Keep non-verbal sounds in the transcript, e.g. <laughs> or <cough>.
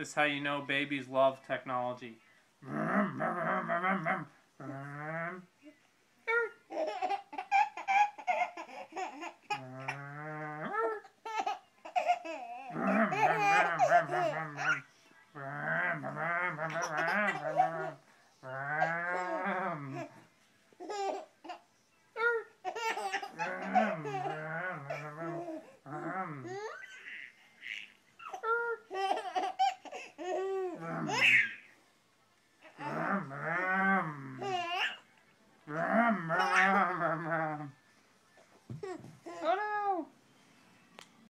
This is how you know babies love technology. <laughs> Ram, ram, ram, ram.